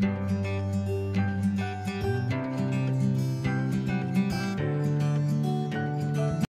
Música